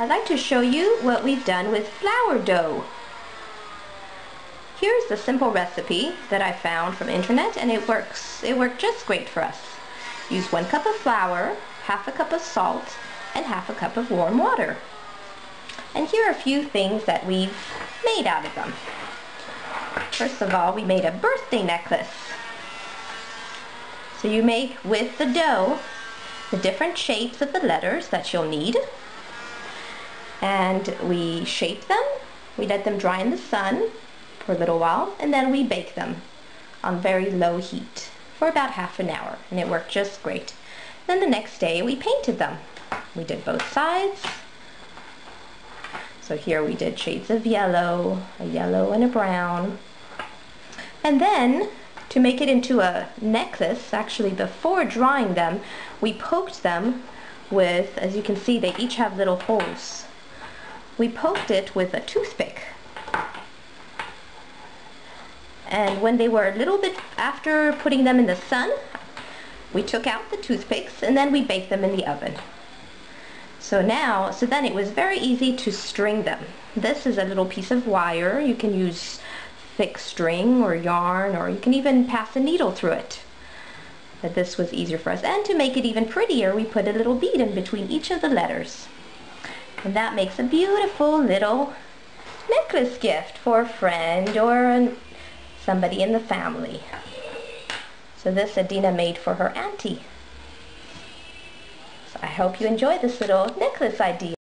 I'd like to show you what we've done with flour dough. Here's the simple recipe that I found from internet and it works. It worked just great for us. Use one cup of flour, half a cup of salt, and half a cup of warm water. And here are a few things that we've made out of them. First of all, we made a birthday necklace. So you make with the dough the different shapes of the letters that you'll need and we shape them, we let them dry in the sun for a little while, and then we bake them on very low heat for about half an hour, and it worked just great. Then the next day we painted them. We did both sides. So here we did shades of yellow, a yellow and a brown. And then to make it into a necklace, actually before drying them, we poked them with, as you can see, they each have little holes we poked it with a toothpick. And when they were a little bit after putting them in the sun, we took out the toothpicks and then we baked them in the oven. So now, so then it was very easy to string them. This is a little piece of wire. You can use thick string or yarn or you can even pass a needle through it. But this was easier for us. And to make it even prettier, we put a little bead in between each of the letters. And that makes a beautiful little necklace gift for a friend or somebody in the family. So this Adina made for her auntie. So I hope you enjoy this little necklace idea.